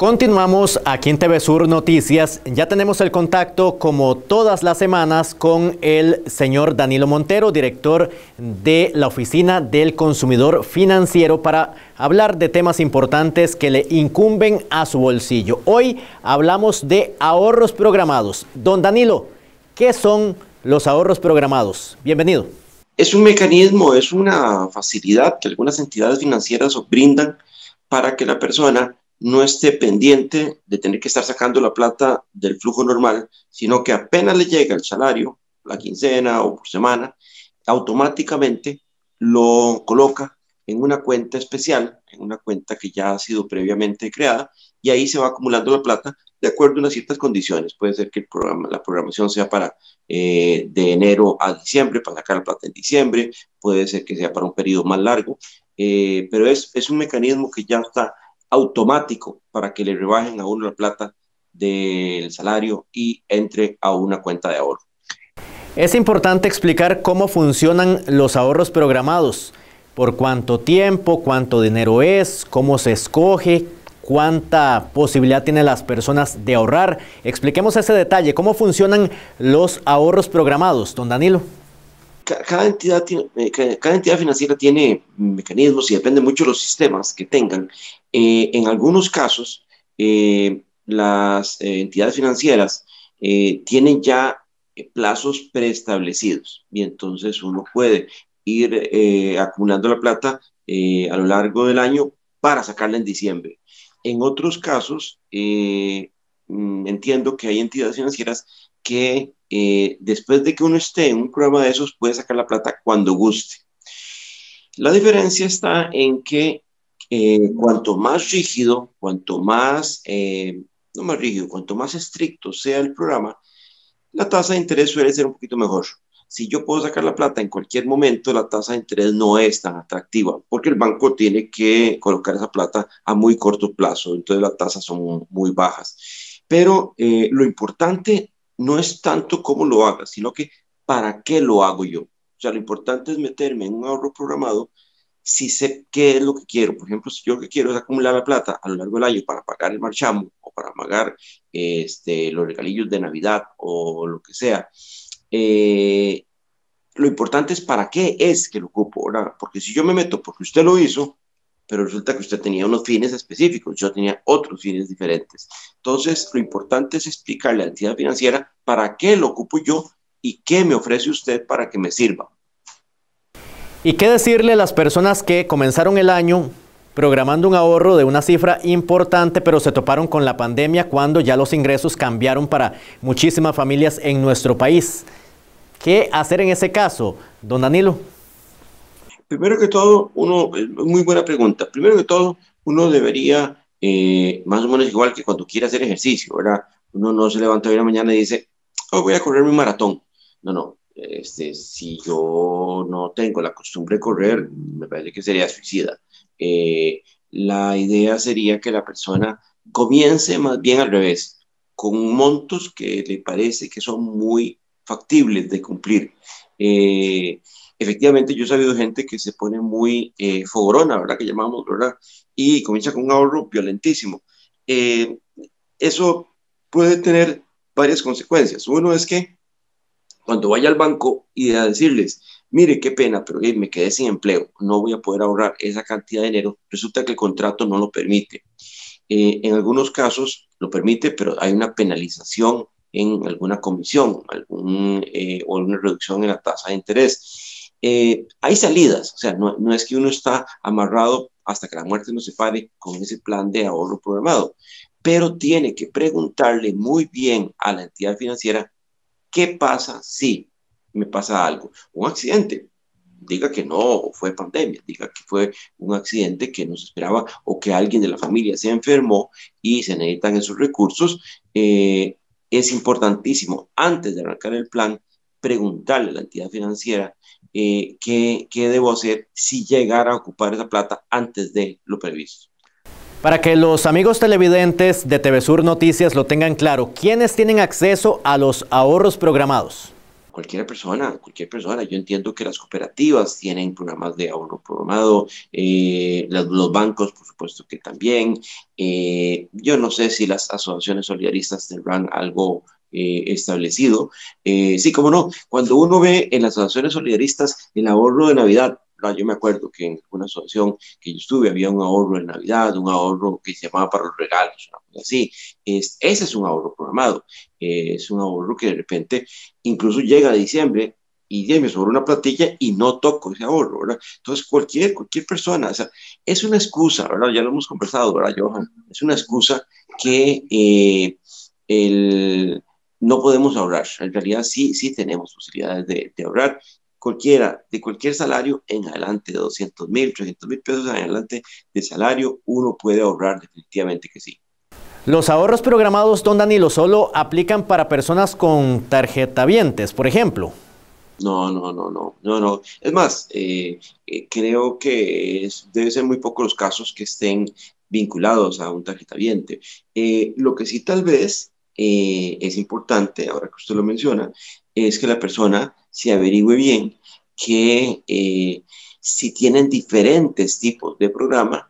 Continuamos aquí en TV Sur Noticias. Ya tenemos el contacto, como todas las semanas, con el señor Danilo Montero, director de la Oficina del Consumidor Financiero, para hablar de temas importantes que le incumben a su bolsillo. Hoy hablamos de ahorros programados. Don Danilo, ¿qué son los ahorros programados? Bienvenido. Es un mecanismo, es una facilidad que algunas entidades financieras brindan para que la persona no esté pendiente de tener que estar sacando la plata del flujo normal, sino que apenas le llega el salario, la quincena o por semana, automáticamente lo coloca en una cuenta especial, en una cuenta que ya ha sido previamente creada, y ahí se va acumulando la plata de acuerdo a unas ciertas condiciones. Puede ser que el programa, la programación sea para eh, de enero a diciembre, para sacar la plata en diciembre, puede ser que sea para un periodo más largo, eh, pero es, es un mecanismo que ya está automático para que le rebajen a uno la plata del salario y entre a una cuenta de ahorro. Es importante explicar cómo funcionan los ahorros programados, por cuánto tiempo, cuánto dinero es, cómo se escoge, cuánta posibilidad tienen las personas de ahorrar. Expliquemos ese detalle, cómo funcionan los ahorros programados, don Danilo cada entidad, eh, cada entidad financiera tiene mecanismos y depende mucho de los sistemas que tengan. Eh, en algunos casos, eh, las entidades financieras tienen ya plazos preestablecidos y entonces uno puede ir acumulando la plata a lo largo del año para sacarla en diciembre. En otros casos, mm, entiendo que hay entidades financieras que eh, después de que uno esté en un programa de esos, puede sacar la plata cuando guste. La diferencia está en que eh, cuanto más rígido, cuanto más, eh, no más rígido, cuanto más estricto sea el programa, la tasa de interés suele ser un poquito mejor. Si yo puedo sacar la plata en cualquier momento, la tasa de interés no es tan atractiva, porque el banco tiene que colocar esa plata a muy corto plazo, entonces las tasas son muy bajas. Pero lo importante no es tanto cómo lo haga, sino que para qué lo hago yo. O sea, lo importante es meterme en un ahorro programado si sé qué es lo que quiero. Por ejemplo, si yo lo que quiero es acumular la plata a lo largo del año para pagar el marchamo o para pagar este, los regalillos de Navidad o lo que sea, eh, lo importante es para qué es que lo ocupo, ¿verdad? Porque si yo me meto porque usted lo hizo, pero resulta que usted tenía unos fines específicos, yo tenía otros fines diferentes. Entonces, lo importante es explicarle a la entidad financiera para qué lo ocupo yo y qué me ofrece usted para que me sirva. ¿Y qué decirle a las personas que comenzaron el año programando un ahorro de una cifra importante, pero se toparon con la pandemia cuando ya los ingresos cambiaron para muchísimas familias en nuestro país? ¿Qué hacer en ese caso, don Danilo? Primero que todo, uno, muy buena pregunta. Primero que todo, uno debería, eh, más o menos igual que cuando quiere hacer ejercicio, ¿verdad? Uno no se levanta hoy en la mañana y dice, oh, voy a correr un maratón. No, no. Este, si yo no tengo la costumbre de correr, me parece que sería suicida. Eh, la idea sería que la persona comience más bien al revés, con montos que le parece que son muy factibles de cumplir. Eh, efectivamente yo he sabido gente que se pone muy eh, fogorona, ¿verdad? Que llamamos, ¿verdad? Y comienza con un ahorro violentísimo. Eh, eso puede tener varias consecuencias. Uno es que cuando vaya al banco y a decirles, mire, qué pena, pero me quedé sin empleo, no voy a poder ahorrar esa cantidad de dinero, resulta que el contrato no lo permite. Eh, en algunos casos lo permite, pero hay una penalización en alguna comisión algún, o una reducción en la tasa de interés. Eh, hay salidas, o sea, no, es que uno está amarrado hasta que la muerte nos separe con ese plan de ahorro programado, pero tiene que preguntarle muy bien a la entidad financiera qué pasa si me pasa algo, un accidente. Diga que no fue pandemia, diga que fue un accidente que no se esperaba o que alguien de la familia se enfermó y se necesitan esos recursos. Eh, es importantísimo antes de arrancar el plan preguntarle a la entidad financiera eh, qué, debo hacer si llegara a ocupar esa plata antes de lo previsto. Para que los amigos televidentes de TV Sur Noticias lo tengan claro, ¿quiénes tienen acceso a los ahorros programados? Cualquier persona, cualquier persona. Yo entiendo que las cooperativas tienen programas de ahorro programado, eh, los, bancos, por supuesto que también. Eh, yo no sé si las asociaciones solidaristas tendrán algo eh, establecido. sí, como no, cuando uno ve en las asociaciones solidaristas el ahorro de Navidad, yo me acuerdo que en una asociación que yo estuve había un ahorro en Navidad, un ahorro que se llamaba para los regalos, una cosa así. Es, ese es un ahorro programado. es un ahorro que de repente incluso llega a diciembre y ya me sobró una platilla y no toco ese ahorro, ¿verdad? Entonces, cualquier, cualquier persona, o sea, es una excusa, ¿verdad? Ya lo hemos conversado, ¿verdad, Johan? Es una excusa que eh, el, no podemos ahorrar. En realidad sí, sí tenemos posibilidades de, de ahorrar cualquiera, de cualquier salario en adelante, de 200 mil, 300 mil pesos en adelante de salario, uno puede ahorrar definitivamente que sí. Los ahorros programados, don Danilo, solo aplican para personas con tarjeta vientes, por ejemplo. No, no, no, no, no, no. Es más, eh, eh, creo que debe ser muy pocos los casos que estén vinculados a un tarjeta viente. Eh, lo que sí tal vez es importante, ahora que usted lo menciona, es que la persona se averigüe bien que eh, si tienen diferentes tipos de programa,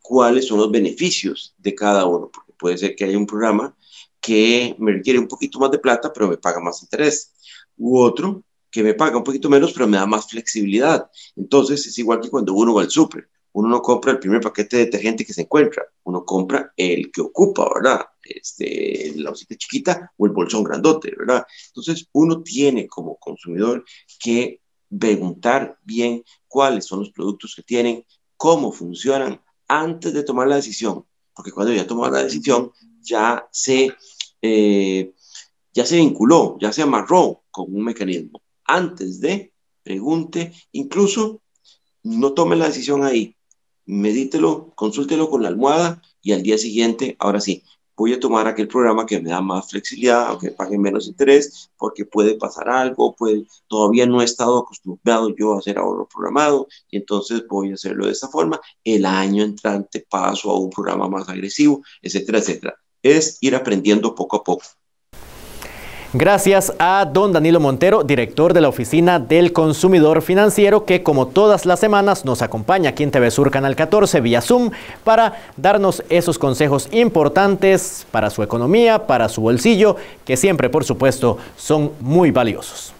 cuáles son los beneficios de cada uno, porque puede ser que haya un programa que me requiere un poquito más de plata, pero me paga más interés, u otro que me paga un poquito menos, pero me da más flexibilidad. Entonces es igual que cuando uno va al súper uno no compra el primer paquete de detergente que se encuentra, uno compra el que ocupa, ¿verdad? Este, la bolsita chiquita o el bolsón grandote, ¿verdad? Entonces, uno tiene como consumidor que preguntar bien cuáles son los productos que tienen, cómo funcionan antes de tomar la decisión, porque cuando ya tomó la decisión, ya se, eh, ya se vinculó, ya se amarró con un mecanismo. Antes de, pregunte, incluso no tome la decisión ahí, medítelo, consúltelo con la almohada y al día siguiente, ahora sí, voy a tomar aquel programa que me da más flexibilidad, aunque pague menos interés, porque puede pasar algo, puede, todavía no he estado acostumbrado yo a hacer ahorro programado, y entonces voy a hacerlo de esta forma. El año entrante paso a un programa más agresivo, etcétera, etcétera. Es ir aprendiendo poco a poco. Gracias a don Danilo Montero, director de la Oficina del Consumidor Financiero, que como todas las semanas nos acompaña aquí en TV Sur Canal 14 vía Zoom para darnos esos consejos importantes para su economía, para su bolsillo, que siempre, por supuesto, son muy valiosos.